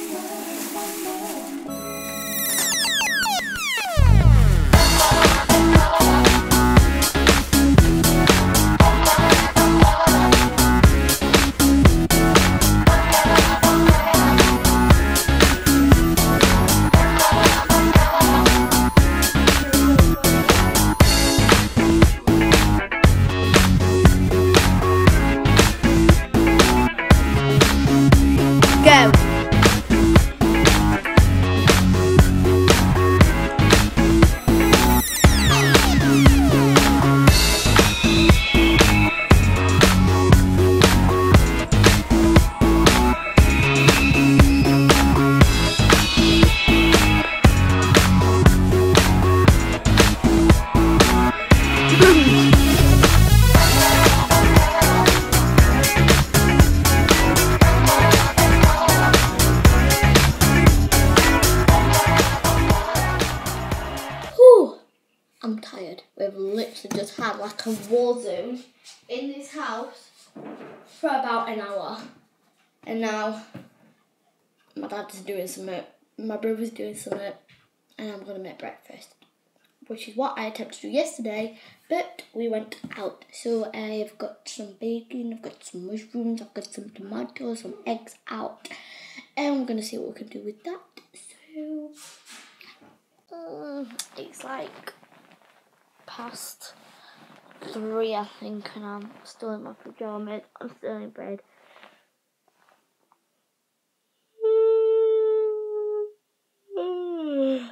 I'm a war zone in this house for about an hour. And now my dad's doing something, my brother's doing something, and I'm gonna make breakfast. Which is what I attempted to do yesterday, but we went out. So I've got some bacon, I've got some mushrooms, I've got some tomatoes, some eggs out. And we're gonna see what we can do with that. So uh, it's like past three, I think, and I'm still in my pajamas. I'm still in bed.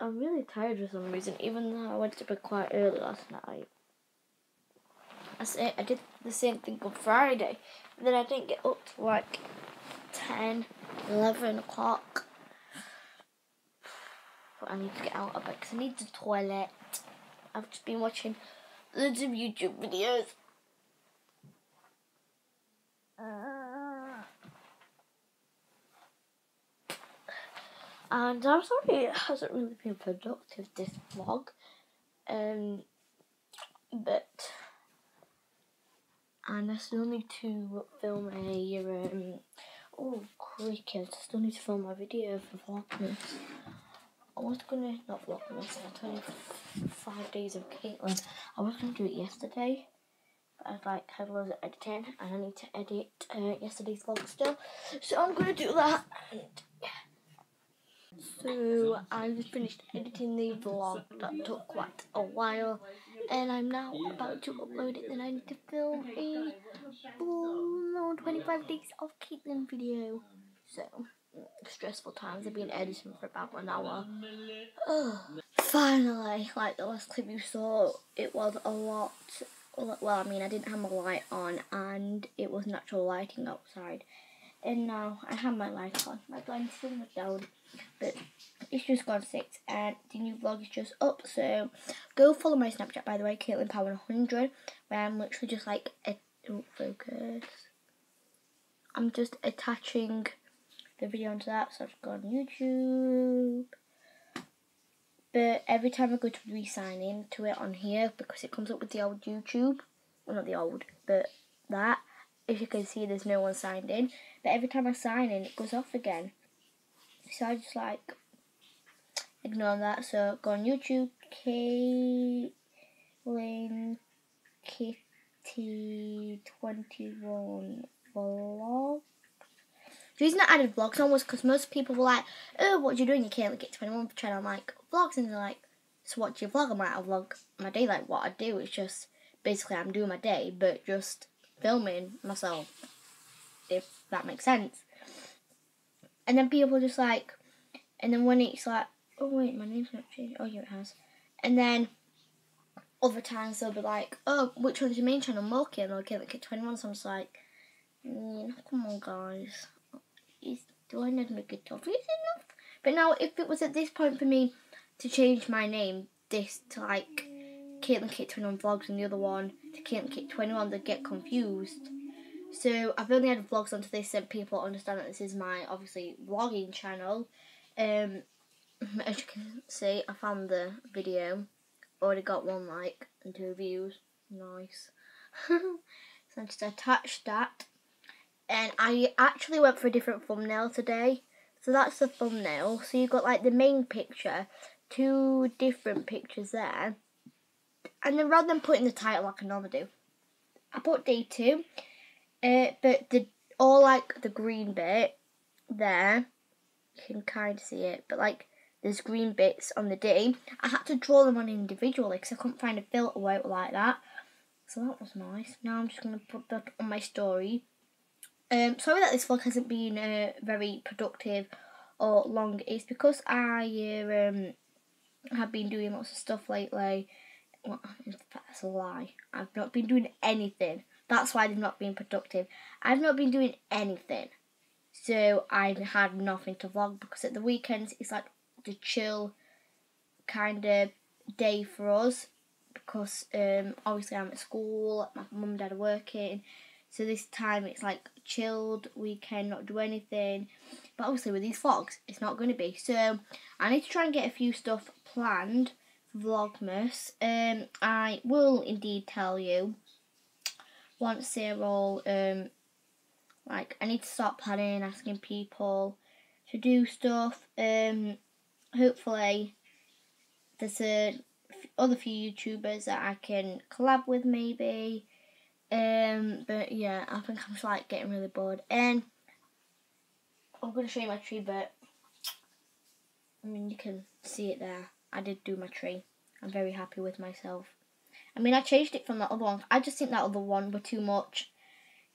I'm really tired for some reason, even though I went to bed quite early last night. I say I did the same thing on Friday, then I didn't get up to like 10, 11 o'clock. But I need to get out of bed because I need the toilet. I've just been watching loads of YouTube videos. And I'm sorry it hasn't really been productive this vlog. Um, but and I still need to film a um, oh cricket, I still need to film my video for Vlogmas. I was gonna not Vlogmas, uh, 25 days of Caitlin. I was gonna do it yesterday. But I was like had loads of editing and I need to edit uh, yesterday's vlog still. So I'm gonna do that. So I just finished editing the vlog that took quite a while and I'm now about to upload it then I need to film a full 25 days of Caitlin video. So stressful times I've been editing for about an hour. Finally, like the last clip you saw, it was a lot well I mean I didn't have my light on and it was natural lighting outside and now I have my light on. My blind's still not down, but it's just gone six, and the new vlog is just up. So go follow my Snapchat, by the way, Caitlin Power 100, where I'm literally just like a don't focus. I'm just attaching the video onto that, so I've just go on YouTube. But every time I go to re-sign in to it on here, because it comes up with the old YouTube, well not the old, but that, if you can see there's no one signed in. But every time I sign in it goes off again. So I just like ignore that. So go on YouTube Caitlin Kitty 21 vlog the reason I added vlogs on was because most people were like oh what are you doing you can't get 21 channel I'm like vlogs and they're like so what's your vlog I'm like I vlog my day like what I do is just basically I'm doing my day but just filming myself, if that makes sense. And then people just like, and then when it's like, oh wait, my name's not changed. Oh yeah, it has. And then other times they'll be like, oh, which one's your main channel? Moki and okay, like 21. So I'm just like, mm, come on, guys. Is, do I to make it obvious enough? But now, if it was at this point for me to change my name, this to like Caitlin Kit 21 vlogs and the other one to Caitlin Kit 21 they'd get confused. So I've only had vlogs onto this so people understand that this is my obviously vlogging channel. Um, as you can see, I found the video. Already got one like and two views. Nice. so I just attached that. And I actually went for a different thumbnail today. So that's the thumbnail. So you've got like the main picture, two different pictures there. And then rather than putting the title like I normally do, I put day two. Uh, but the all like the green bit there, you can kind of see it, but like there's green bits on the D. I had to draw them on individually because I couldn't find a filter where it was like that. So that was nice. Now I'm just going to put that on my story. Um, sorry that this vlog hasn't been uh, very productive or long. It's because I um, have been doing lots of stuff lately. Well, that's a lie. I've not been doing anything. That's why I've not been productive. I've not been doing anything. So I had nothing to vlog because at the weekends it's like the chill kind of day for us because um, obviously I'm at school, my mum and dad are working, so this time it's like chilled we cannot do anything. But obviously with these vlogs, it's not going to be. So I need to try and get a few stuff planned for Vlogmas. Um, I will indeed tell you once they're all um, like I need to start planning, asking people to do stuff. Um, hopefully there's a other few YouTubers that I can collab with maybe. Um, but yeah, I think I'm just like getting really bored. And I'm gonna show you my tree, but I mean you can see it there. I did do my tree. I'm very happy with myself. I mean I changed it from that other one. I just think that other one were too much.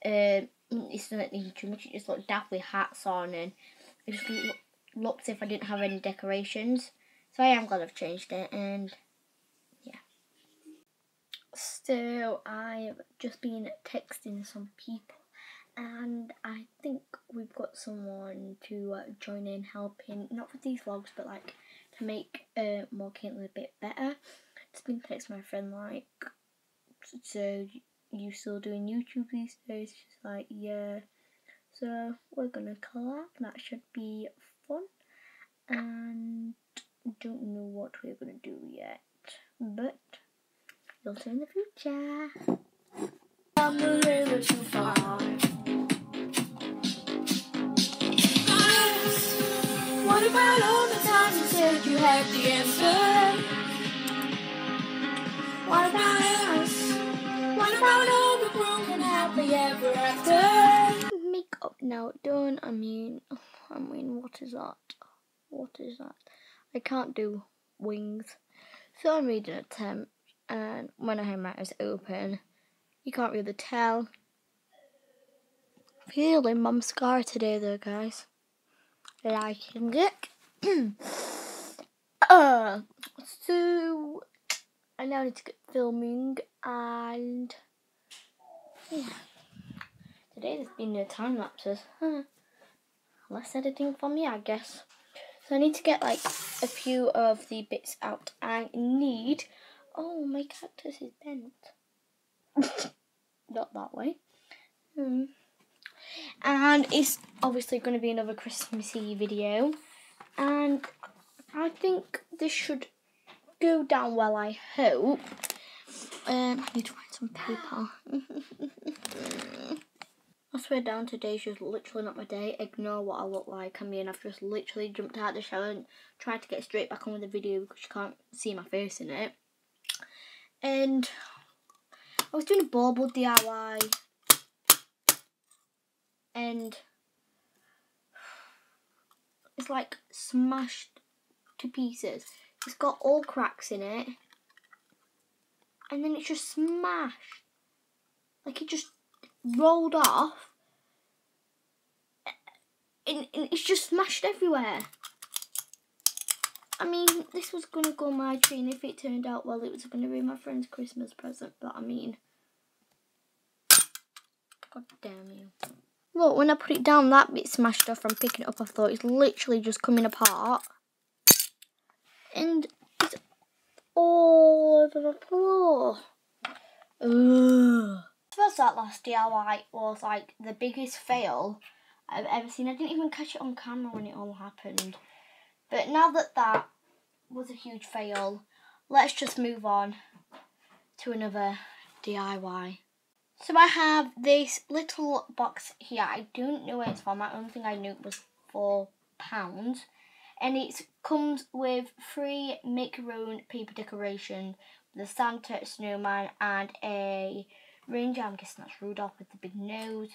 Um, it's not too much. It just looked daft with hats on, and it just looked as if I didn't have any decorations. So I am glad I've changed it, and. So I've just been texting some people, and I think we've got someone to uh, join in helping, not for these vlogs, but like to make uh, more Caitlin a bit better. Just been texting my friend like, so you still doing YouTube these days? She's like, yeah. So we're gonna collab. That should be fun. And don't know what we're gonna do yet, but see in the future. I'm a little too far. What about all the times you said you had the answer? What about us? What about all the broken happy ever after? Makeup now done. I mean, I mean, what is that? What is that? I can't do wings. So I made an a temp, and when I have my eyes open, you can't really tell. Feeling mum scar today though, guys. Liking it. uh, so I now need to get filming and yeah. Today there's been no time lapses. Huh. Less editing for me, I guess. So I need to get like a few of the bits out. I need. Oh, my cactus is bent. Not that way. Hmm. And it's obviously going to be another Christmassy video. And I think this should go down well, I hope. Um, I need to find some paper. I swear down today's just literally not my day. Ignore what I look like. I mean, I've just literally jumped out of the shower and tried to get straight back on with the video because you can't see my face in it. And I was doing a bauble DIY. And it's like smashed to pieces. It's got all cracks in it. And then it's just smashed. Like it just rolled off. And, and it's just smashed everywhere. I mean, this was going to go my tree, and if it turned out well, it was going to be my friend's Christmas present. But I mean, God damn you. Look, when I put it down, that bit smashed off from picking it up. I thought it's literally just coming apart and it's all over the floor. Ugh. First, that last DIY was like the biggest fail I've ever seen. I didn't even catch it on camera when it all happened. But now that that was a huge fail, let's just move on to another DIY. So I have this little box here. I don't know where it's from. I only thing I knew it was four pounds, and it comes with three make your own paper decoration, the Santa, snowman, and a reindeer. I'm guessing that's Rudolph with the big nose,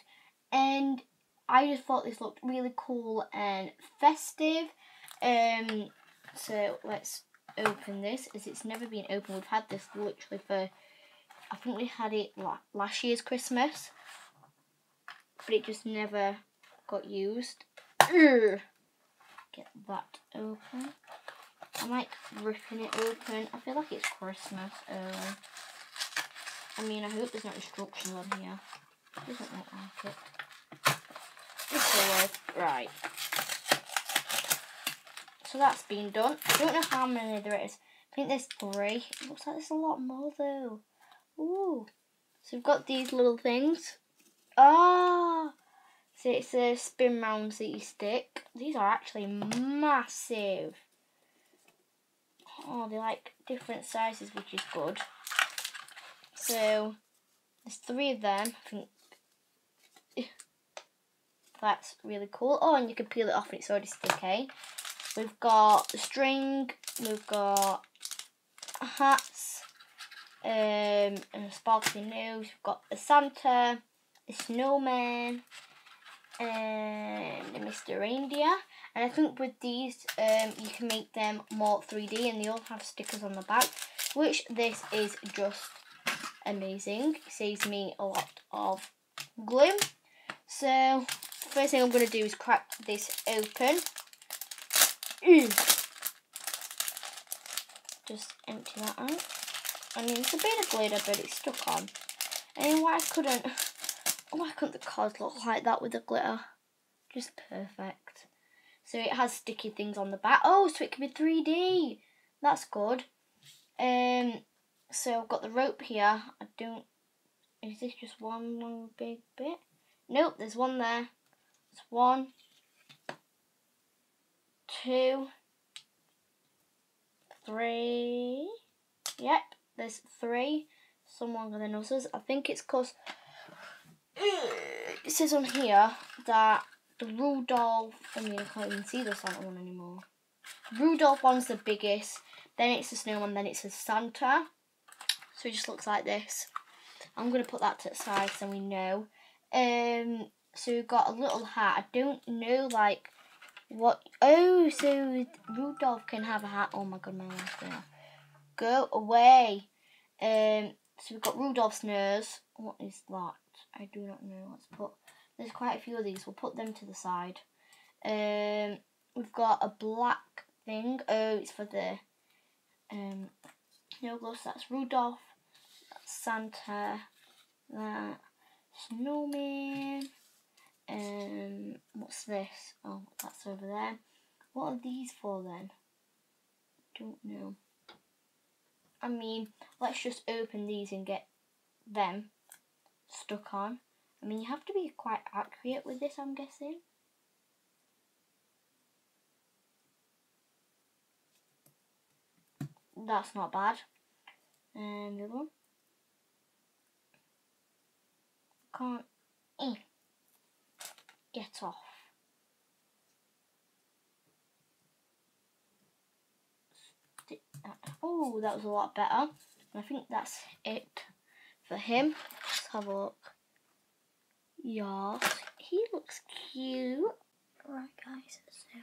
and I just thought this looked really cool and festive. Um, so let's open this as it's never been opened. We've had this literally for I think we had it last year's Christmas, but it just never got used. Get that open. I'm like ripping it open. I feel like it's Christmas. Uh, I mean, I hope there's no instructions on here. It doesn't look like it. Right. So that's been done. I don't know how many there is. I think there's three. It looks like there's a lot more though. Ooh. So we've got these little things. Ah. So it's a spin round that you stick. These are actually massive. Oh, they're like different sizes, which is good. So there's three of them. I think that's really cool. Oh, and you can peel it off and it's already sticky. We've got string. We've got hats um, and a sparkly nose. We've got a Santa, a snowman, and a Mr. Reindeer. And I think with these, um, you can make them more 3D, and they all have stickers on the back, which this is just amazing. It saves me a lot of glue. So, first thing I'm going to do is crack this open. Just empty that out. I mean, it's a bit of glitter, but it's stuck on. And why couldn't, why couldn't the cards look like that with the glitter? Just perfect. So it has sticky things on the back. Oh, so it can be 3D. That's good. Um, so I've got the rope here. I don't, is this just one long big bit? Nope, there's one there. It's one, two, three. Yep, there's three, some longer than others. I think it's because it says on here that the Rudolph, I mean, I can't even see the Santa one anymore. Rudolph one's the biggest, then it's the snowman, then it's the Santa. So it just looks like this. I'm going to put that to the side so we know. Um, so we've got a little hat. I don't know, like, what. Oh, so Rudolph can have a hat. Oh my god, my last Go away. Um, so we've got Rudolph's nose. What is that? I do not know. Let's put. There's quite a few of these. We'll put them to the side. Um, we've got a black thing. Oh, it's for the um no gloves. That's Rudolph. That's Santa. That snowman. Um, what's this? Oh, that's over there. What are these for then? Don't know. I mean, let's just open these and get them stuck on. I mean, you have to be quite accurate with this, I'm guessing. That's not bad. And the other one. Can't. Eh, get off. Oh, that was a lot better. I think that's it for him. Let's have a look. Yes, he looks cute. Right, guys, so